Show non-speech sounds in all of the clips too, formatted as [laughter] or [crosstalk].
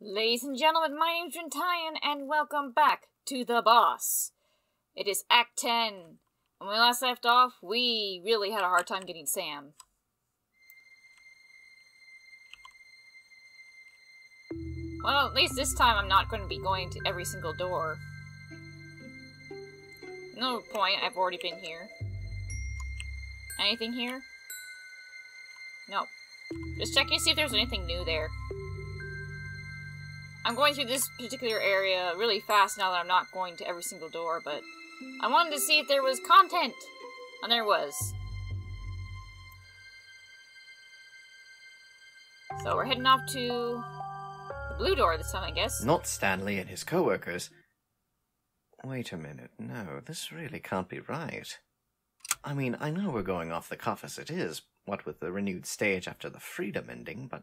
Ladies and gentlemen, my name's Drintalion, and welcome back to The Boss. It is Act 10. When we last left off, we really had a hard time getting Sam. Well, at least this time I'm not going to be going to every single door. No point, I've already been here. Anything here? No. Just checking to see if there's anything new there. I'm going through this particular area really fast now that I'm not going to every single door, but I wanted to see if there was content. And there was. So we're heading off to the blue door this time, I guess. Not Stanley and his co-workers. Wait a minute, no, this really can't be right. I mean, I know we're going off the cuff as it is, what with the renewed stage after the freedom ending, but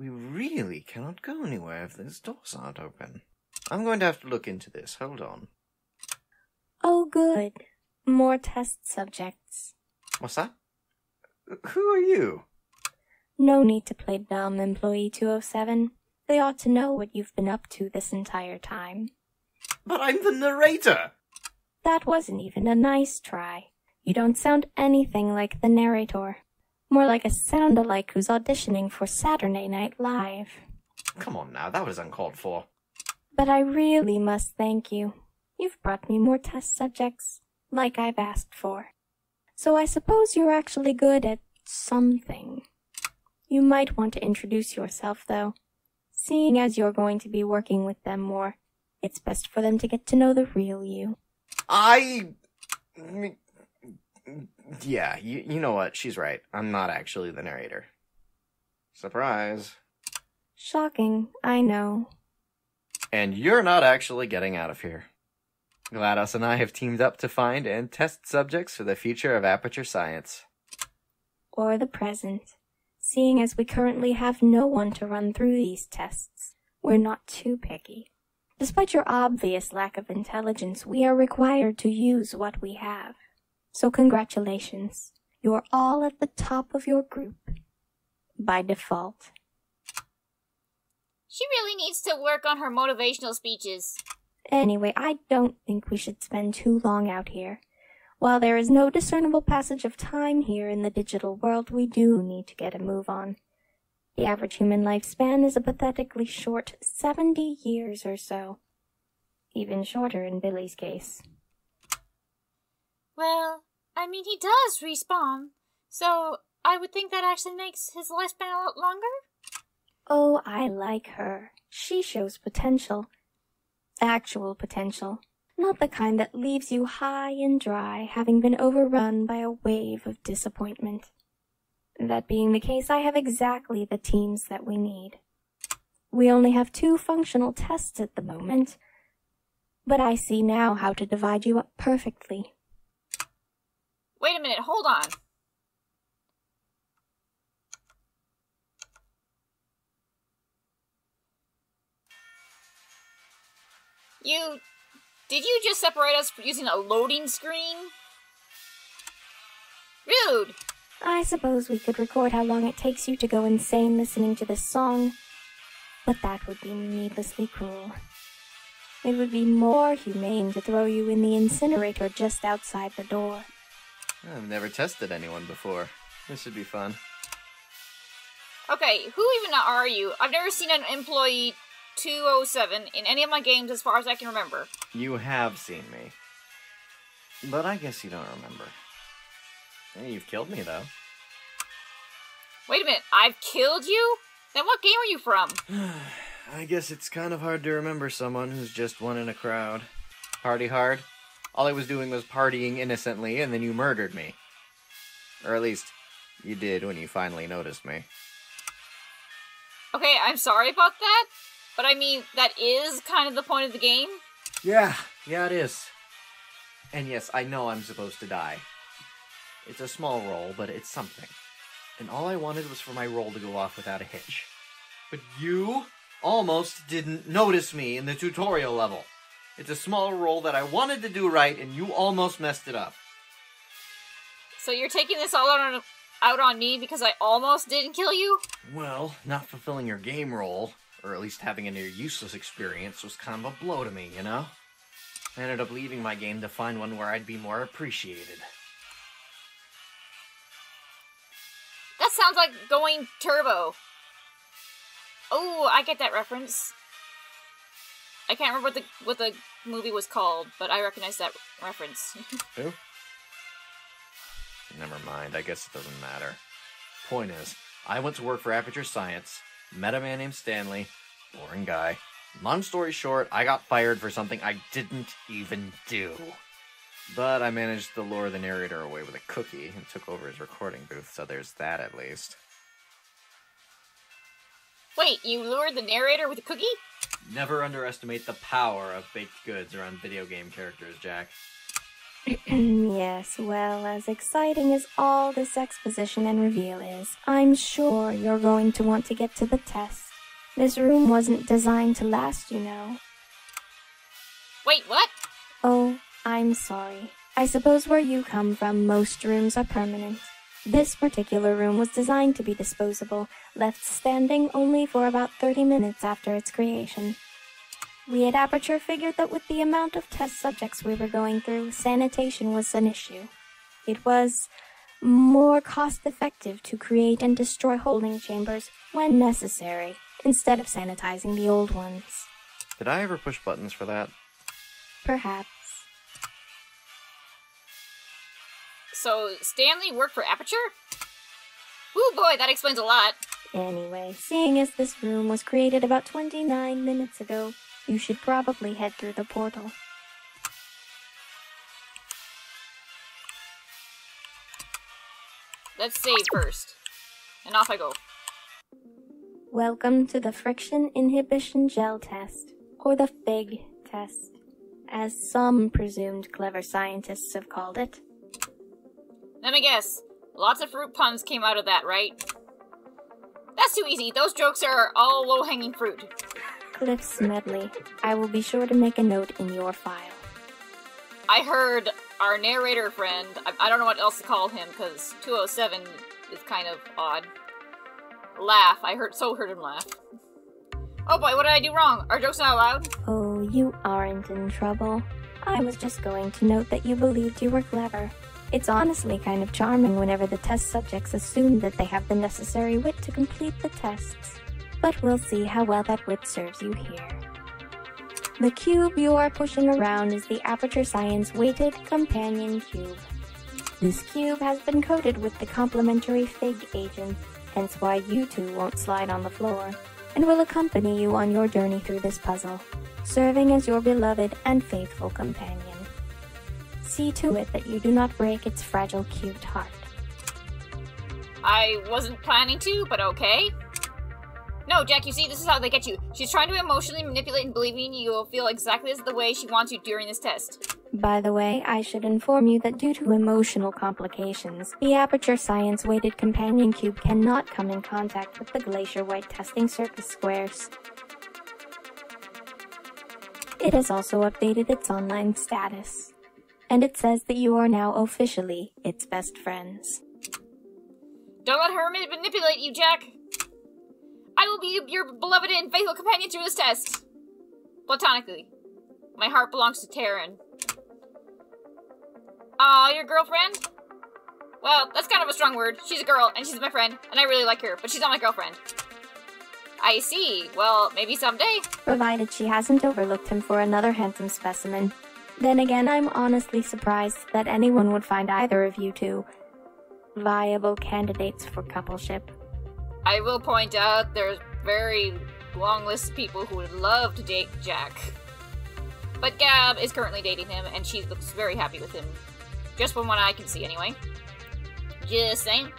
we really cannot go anywhere if those doors aren't open. I'm going to have to look into this. Hold on. Oh, good. More test subjects. What's that? Who are you? No need to play dumb, Employee 207. They ought to know what you've been up to this entire time. But I'm the narrator! That wasn't even a nice try. You don't sound anything like the narrator. More like a sound-alike who's auditioning for Saturday Night Live. Come on now, that was uncalled for. But I really must thank you. You've brought me more test subjects, like I've asked for. So I suppose you're actually good at something. You might want to introduce yourself, though. Seeing as you're going to be working with them more, it's best for them to get to know the real you. I. Yeah, you, you know what? She's right. I'm not actually the narrator. Surprise. Shocking, I know. And you're not actually getting out of here. GLaDOS and I have teamed up to find and test subjects for the future of aperture science. Or the present. Seeing as we currently have no one to run through these tests, we're not too picky. Despite your obvious lack of intelligence, we are required to use what we have. So congratulations. You're all at the top of your group. By default. She really needs to work on her motivational speeches. Anyway, I don't think we should spend too long out here. While there is no discernible passage of time here in the digital world, we do need to get a move on. The average human lifespan is a pathetically short 70 years or so. Even shorter in Billy's case. Well, I mean, he does respawn, so I would think that actually makes his lifespan a lot longer. Oh, I like her. She shows potential. Actual potential. Not the kind that leaves you high and dry, having been overrun by a wave of disappointment. That being the case, I have exactly the teams that we need. We only have two functional tests at the moment, but I see now how to divide you up perfectly. Wait a minute, hold on. You... Did you just separate us using a loading screen? Rude! I suppose we could record how long it takes you to go insane listening to this song, but that would be needlessly cruel. It would be more humane to throw you in the incinerator just outside the door. I've never tested anyone before. This should be fun. Okay, who even are you? I've never seen an employee 207 in any of my games as far as I can remember. You have seen me. But I guess you don't remember. Hey, you've killed me, though. Wait a minute, I've killed you? Then what game are you from? [sighs] I guess it's kind of hard to remember someone who's just one in a crowd. Party hard? All I was doing was partying innocently, and then you murdered me. Or at least, you did when you finally noticed me. Okay, I'm sorry about that, but I mean, that is kind of the point of the game. Yeah, yeah, it is. And yes, I know I'm supposed to die. It's a small role, but it's something. And all I wanted was for my role to go off without a hitch. But you almost didn't notice me in the tutorial level. It's a small roll that I wanted to do right, and you almost messed it up. So you're taking this all out on, out on me because I almost didn't kill you? Well, not fulfilling your game role. or at least having a near useless experience, was kind of a blow to me, you know? I ended up leaving my game to find one where I'd be more appreciated. That sounds like going turbo. Oh, I get that reference. I can't remember what the what the movie was called, but I recognize that reference. [laughs] Who? Never mind, I guess it doesn't matter. Point is, I went to work for Aperture Science, met a man named Stanley, boring guy. Long story short, I got fired for something I didn't even do. But I managed to lure the narrator away with a cookie and took over his recording booth, so there's that at least. Wait, you lured the narrator with a cookie? Never underestimate the power of baked goods around video game characters, Jack. [clears throat] yes, well, as exciting as all this exposition and reveal is, I'm sure you're going to want to get to the test. This room wasn't designed to last, you know. Wait, what? Oh, I'm sorry. I suppose where you come from, most rooms are permanent. This particular room was designed to be disposable, left standing only for about 30 minutes after its creation. We at Aperture figured that with the amount of test subjects we were going through, sanitation was an issue. It was more cost effective to create and destroy holding chambers when necessary, instead of sanitizing the old ones. Did I ever push buttons for that? Perhaps. So, Stanley worked for Aperture? Ooh boy, that explains a lot. Anyway, seeing as this room was created about 29 minutes ago, you should probably head through the portal. Let's save first. And off I go. Welcome to the Friction Inhibition Gel Test, or the FIG test, as some presumed clever scientists have called it. Let me guess. Lots of fruit puns came out of that, right? That's too easy. Those jokes are all low-hanging fruit. Cliff Smedley, I will be sure to make a note in your file. I heard our narrator friend, I, I don't know what else to call him, because 207 is kind of odd. Laugh. I heard so heard him laugh. Oh boy, what did I do wrong? Are jokes not allowed? Oh, you aren't in trouble. I was just going to note that you believed you were clever. It's honestly kind of charming whenever the test subjects assume that they have the necessary wit to complete the tests. But we'll see how well that wit serves you here. The cube you are pushing around is the Aperture Science Weighted Companion Cube. This cube has been coated with the complementary FIG agent, hence why you two won't slide on the floor, and will accompany you on your journey through this puzzle, serving as your beloved and faithful companion. See to it that you do not break its fragile cubed heart. I wasn't planning to, but okay. No, Jack, you see, this is how they get you. She's trying to emotionally manipulate and believing you will feel exactly as the way she wants you during this test. By the way, I should inform you that due to emotional complications, the Aperture Science weighted companion cube cannot come in contact with the Glacier White testing surface squares. It has also updated its online status, and it says that you are now officially its best friends. Don't let her manipulate you, Jack. I will be your beloved and faithful companion through this test. Platonically. My heart belongs to Taryn. Aw, your girlfriend? Well, that's kind of a strong word. She's a girl, and she's my friend, and I really like her, but she's not my girlfriend. I see. Well, maybe someday. provided she hasn't overlooked him for another handsome specimen. Then again, I'm honestly surprised that anyone would find either of you two viable candidates for coupleship. I will point out there's very long list of people who would love to date Jack. But Gab is currently dating him, and she looks very happy with him. Just from what I can see, anyway. Just saying.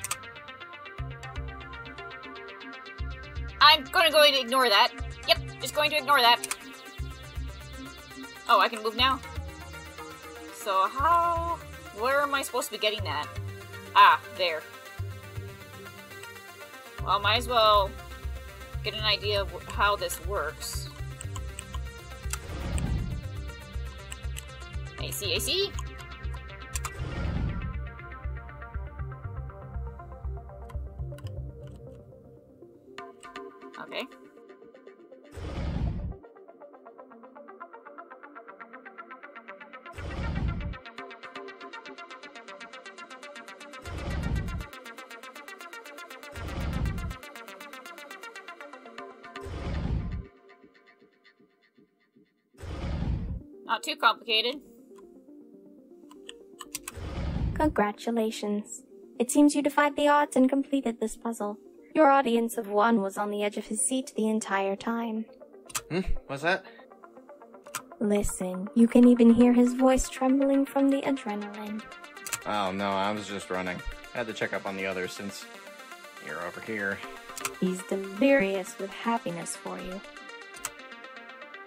I'm gonna go and ignore that. Yep, just going to ignore that. Oh, I can move now? So how... Where am I supposed to be getting that? Ah, there. Well, might as well get an idea of how this works. I see, I see. Okay. Not too complicated. Congratulations. It seems you defied the odds and completed this puzzle. Your audience of one was on the edge of his seat the entire time. Hmm? What's that? Listen, you can even hear his voice trembling from the adrenaline. Oh no, I was just running. I had to check up on the others since you're over here. He's delirious with happiness for you.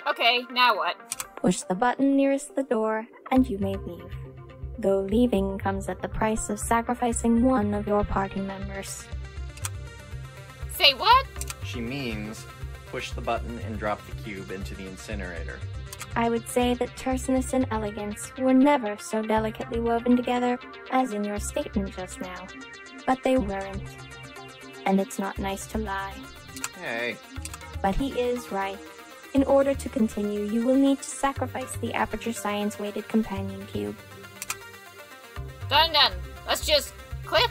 Okay, now what? Push the button nearest the door, and you may leave. Though leaving comes at the price of sacrificing one of your party members. Say what? She means push the button and drop the cube into the incinerator. I would say that terseness and elegance were never so delicately woven together as in your statement just now. But they weren't. And it's not nice to lie. Hey, But he is right. In order to continue, you will need to sacrifice the Aperture Science weighted companion cube. Done done. Let's just clip.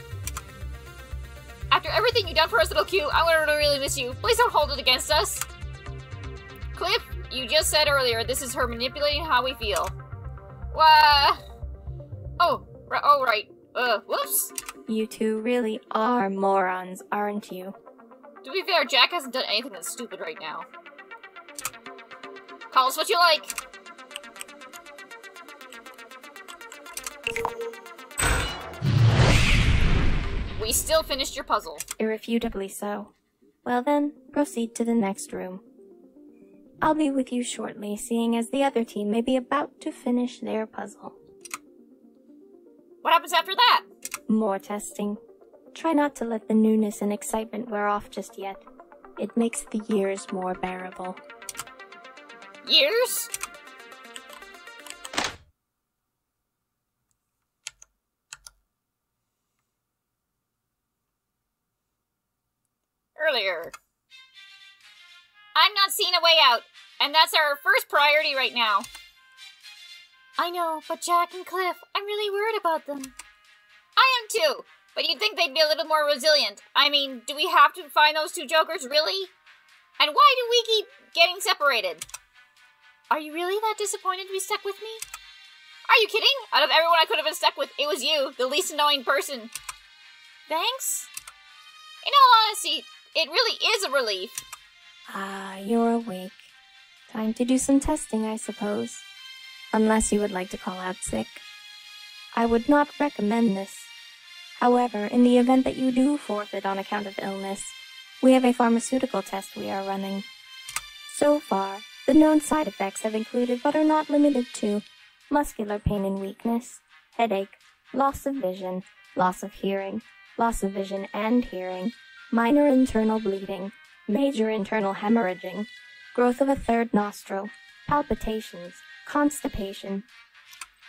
After everything you've done for us, little Q, I'm gonna really miss you. Please don't hold it against us. Cliff, you just said earlier this is her manipulating how we feel. Why? Oh, oh right. Uh, whoops. You two really are morons, aren't you? To be fair, Jack hasn't done anything that's stupid right now. Call us what you like. We still finished your puzzle. Irrefutably so. Well then, proceed to the next room. I'll be with you shortly, seeing as the other team may be about to finish their puzzle. What happens after that? More testing. Try not to let the newness and excitement wear off just yet. It makes the years more bearable. Years? Earlier. I'm not seeing a way out, and that's our first priority right now. I know, but Jack and Cliff, I'm really worried about them. I am too, but you'd think they'd be a little more resilient. I mean, do we have to find those two jokers, really? And why do we keep getting separated? Are you really that disappointed to be stuck with me? Are you kidding? Out of everyone I could have been stuck with, it was you, the least annoying person. Thanks? In all honesty, it really is a relief. Ah, you're awake. Time to do some testing, I suppose. Unless you would like to call out sick. I would not recommend this. However, in the event that you do forfeit on account of illness, we have a pharmaceutical test we are running. So far, the known side effects have included but are not limited to muscular pain and weakness, headache, loss of vision, loss of hearing, loss of vision and hearing, minor internal bleeding, major internal hemorrhaging, growth of a third nostril, palpitations, constipation,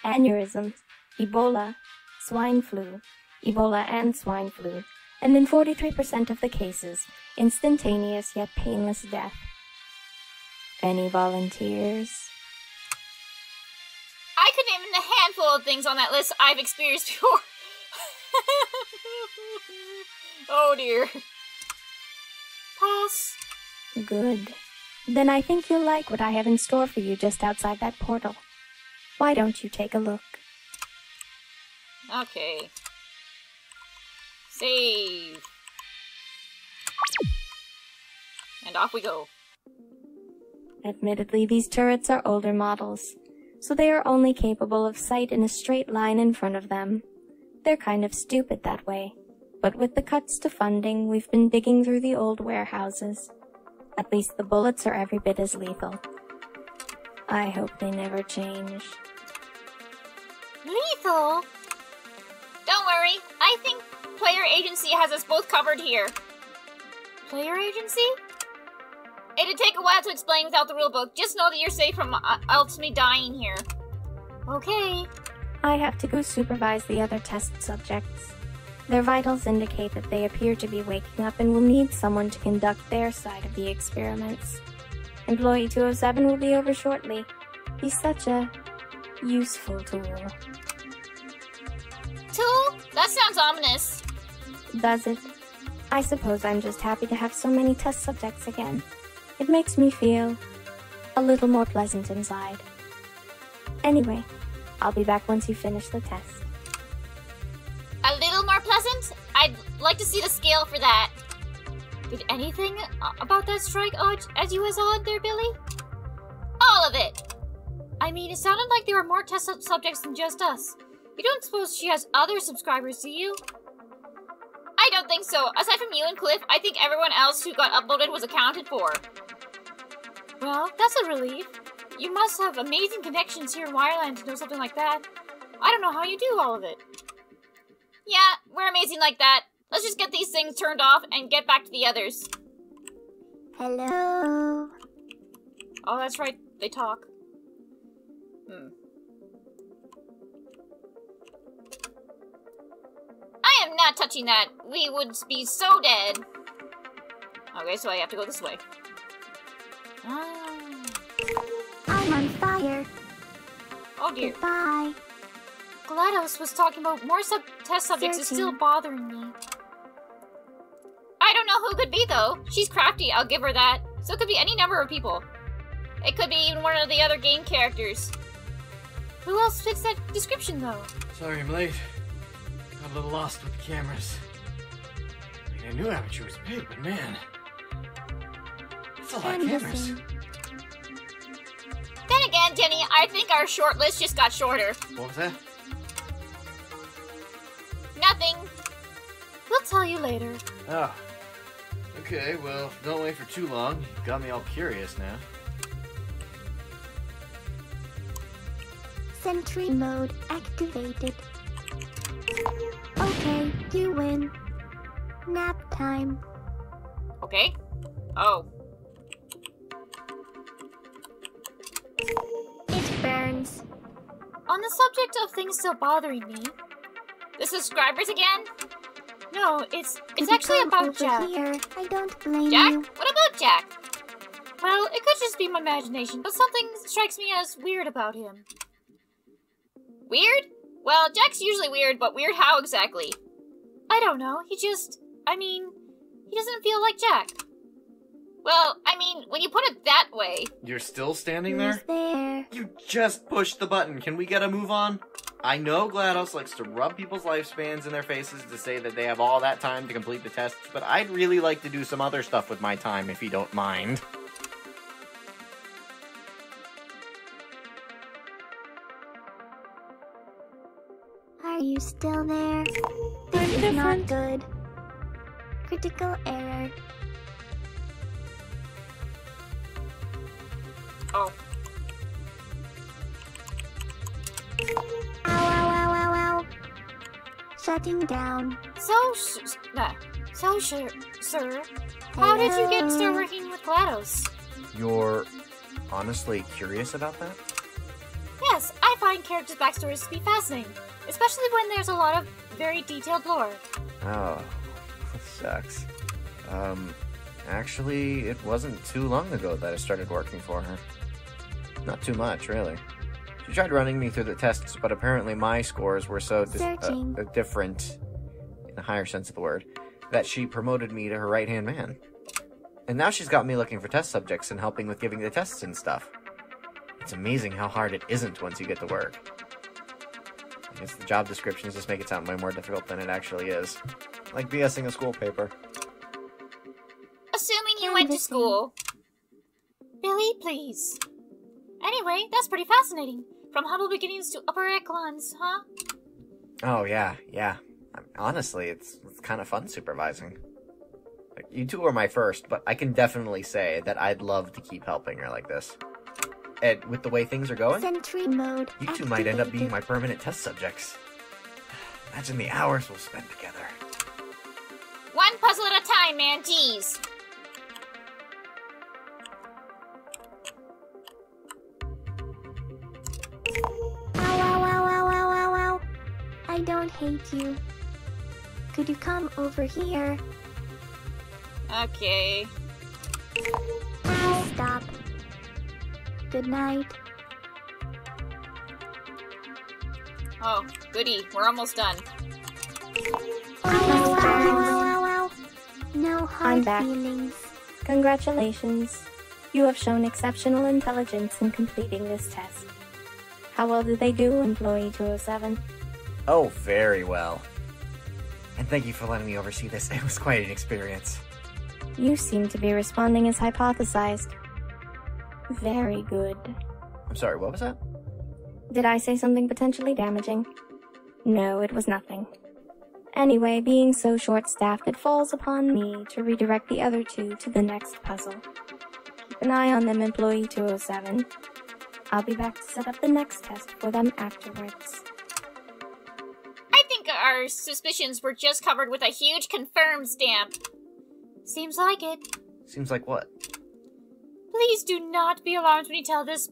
aneurysms, Ebola, swine flu, Ebola and swine flu, and in 43% of the cases, instantaneous yet painless death. Any volunteers? I could name a handful of things on that list I've experienced [laughs] before. oh dear. Pass. Good. Then I think you'll like what I have in store for you just outside that portal. Why don't you take a look? Okay. Save. And off we go. Admittedly, these turrets are older models, so they are only capable of sight in a straight line in front of them. They're kind of stupid that way, but with the cuts to funding, we've been digging through the old warehouses. At least the bullets are every bit as lethal. I hope they never change. Lethal? Don't worry, I think Player Agency has us both covered here. Player Agency? It'd take a while to explain without the rulebook. Just know that you're safe from uh, ultimately dying here. Okay. I have to go supervise the other test subjects. Their vitals indicate that they appear to be waking up and will need someone to conduct their side of the experiments. Employee 207 will be over shortly. He's such a useful tool. Tool? That sounds ominous. Does it? I suppose I'm just happy to have so many test subjects again. It makes me feel a little more pleasant inside. Anyway, I'll be back once you finish the test. A little more pleasant? I'd like to see the scale for that. Did anything about that strike as you was odd there, Billy? All of it! I mean, it sounded like there were more test sub- subjects than just us. You don't suppose she has other subscribers, do you? I don't think so. Aside from you and Cliff, I think everyone else who got uploaded was accounted for. Well, that's a relief. You must have amazing connections here in Wireland to know something like that. I don't know how you do all of it. Yeah, we're amazing like that. Let's just get these things turned off and get back to the others. Hello? Oh, that's right. They talk. Hmm. I am not touching that. We would be so dead. Okay, so I have to go this way. Ah. I'm on fire. Oh dear. Goodbye. GLaDOS was talking about more sub test subjects is still bothering me. I don't know who it could be though. She's crafty, I'll give her that. So it could be any number of people. It could be even one of the other game characters. Who else fits that description though? Sorry I'm late. Got a little lost with the cameras. I mean, I knew Aperture was big, but man. That's a lot of cameras. Then again, Jenny, I think our short list just got shorter. What was that? Nothing. We'll tell you later. Oh. Okay, well, don't wait for too long. You got me all curious now. Sentry mode activated. Okay, you win. Nap time. Okay? Oh. On the subject of things still bothering me. The subscribers again? No, it's it's you actually about Jack. Here? I don't blame Jack? you. What about Jack? Well, it could just be my imagination, but something strikes me as weird about him. Weird? Well, Jack's usually weird, but weird how exactly? I don't know. He just. I mean, he doesn't feel like Jack. Well, I mean, when you put it that way. You're still standing there? there? You just pushed the button. Can we get a move on? I know GLaDOS likes to rub people's lifespans in their faces to say that they have all that time to complete the tests, but I'd really like to do some other stuff with my time if you don't mind. Are you still there? This is not good. Critical error. Oh. Ow, ow, ow, ow, ow. Shutting down. So, sh- nah. So, sure, sir. How did you get started working with GLaDOS? You're honestly curious about that? Yes, I find characters' backstories to be fascinating, especially when there's a lot of very detailed lore. Oh, [laughs] that sucks. Um, actually, it wasn't too long ago that I started working for her. Not too much, really. She tried running me through the tests, but apparently my scores were so dis- uh, uh, different, in a higher sense of the word, that she promoted me to her right hand man. And now she's got me looking for test subjects and helping with giving the tests and stuff. It's amazing how hard it isn't once you get to work. I guess the job descriptions just make it sound way more difficult than it actually is. Like BSing a school paper. Assuming you went to school. Billy, please. Anyway, that's pretty fascinating. From humble beginnings to upper echelons, huh? Oh yeah, yeah. Honestly, it's it's kind of fun supervising. Like, you two are my first, but I can definitely say that I'd love to keep helping her like this. And with the way things are going, Sentry mode. you two might end up being my permanent test subjects. Imagine the hours we'll spend together. One puzzle at a time, man, jeez. I don't hate you. Could you come over here? Okay. Stop. Good night. Oh, goody. We're almost done. No hard back. feelings. Congratulations. You have shown exceptional intelligence in completing this test. How well did they do, Employee 207? Oh, very well. And thank you for letting me oversee this. [laughs] It was quite an experience. You seem to be responding as hypothesized. Very good. I'm sorry, what was that? Did I say something potentially damaging? No, it was nothing. Anyway, being so short staffed, it falls upon me to redirect the other two to the next puzzle. Keep an eye on them, Employee 207. I'll be back to set up the next test for them afterwards. Our suspicions were just covered with a huge confirmed stamp. Seems like it. Seems like what? Please do not be alarmed when you tell this,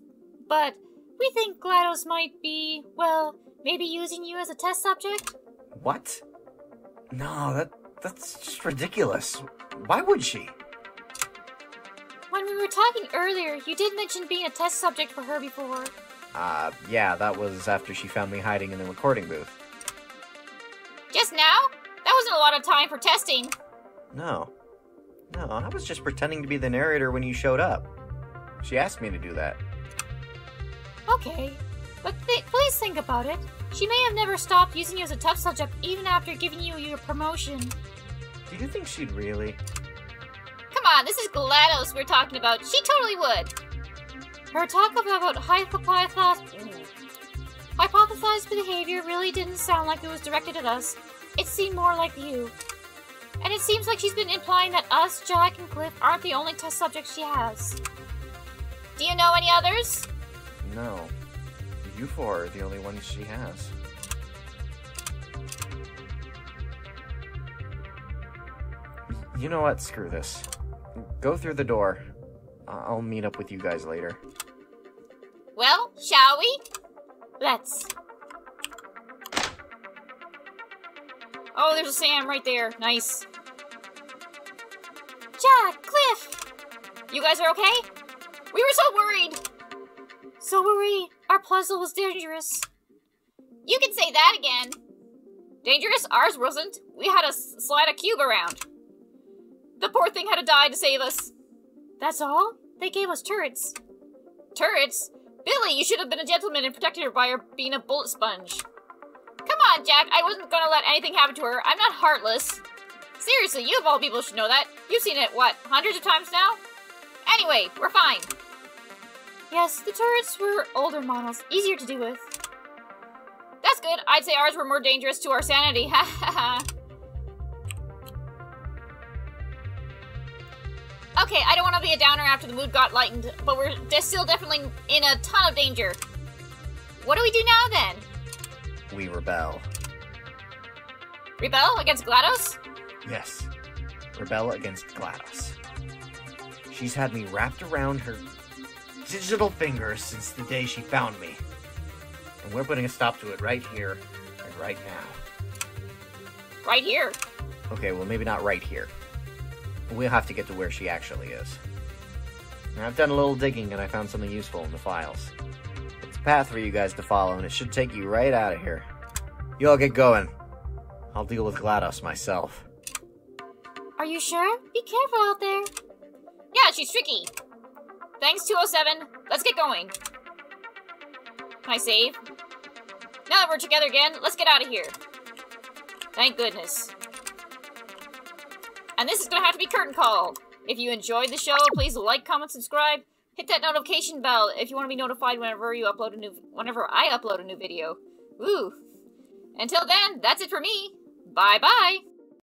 but we think GLaDOS might be, well, maybe using you as a test subject? What? No, that that's just ridiculous. Why would she? When we were talking earlier, you did mention being a test subject for her before. Uh, yeah, that was after she found me hiding in the recording booth. Just now? That wasn't a lot of time for testing. No. No, I was just pretending to be the narrator when you showed up. She asked me to do that. Okay, but th- please think about it. She may have never stopped using you as a tough subject even after giving you your promotion. Do you think she'd really? Come on, this is GLaDOS we're talking about. She totally would. Her talk about hypothesized, hypothesized behavior really didn't sound like it was directed at us. It seemed more like you. And it seems like she's been implying that us, Jack, and Cliff aren't the only test subjects she has. Do you know any others? No. You four are the only ones she has. You know what? Screw this. Go through the door. I'll meet up with you guys later. Well, shall we? Let's. Oh, there's a Sam right there. Nice. Jack, Cliff! You guys are okay? We were so worried! So we. Our puzzle was dangerous. You can say that again. Dangerous? Ours wasn't. We had to slide a cube around. The poor thing had to die to save us. That's all? They gave us turrets. Turrets? Billy, you should have been a gentleman and protected her by her being a bullet sponge. Come on, Jack. I wasn't gonna let anything happen to her. I'm not heartless. Seriously, you of all people should know that. You've seen it, what, hundreds of times now? Anyway, we're fine. Yes, the turrets were older models, easier to do with. That's good. I'd say ours were more dangerous to our sanity. [laughs] Ha ha ha. Okay, I don't want to be a downer after the mood got lightened, but we're still definitely in a ton of danger. What do we do now then? We rebel. Rebel against GLaDOS? Yes. Rebel against GLaDOS. She's had me wrapped around her digital fingers since the day she found me. And we're putting a stop to it right here and right now. Right here. Okay, well, maybe not right here. We'll have to get to where she actually is. Now, I've done a little digging and I found something useful in the files. It's a path for you guys to follow, and it should take you right out of here. You all get going. I'll deal with GLaDOS myself. Are you sure? Be careful out there. Yeah, she's tricky. Thanks, 207. Let's get going. Can I save? Now that we're together again, let's get out of here. Thank goodness. And this is gonna have to be curtain call. If you enjoyed the show, please like, comment, subscribe. Hit that notification bell if you want to be notified whenever you upload a new whenever I upload a new video. Ooh. Until then, that's it for me. Bye bye.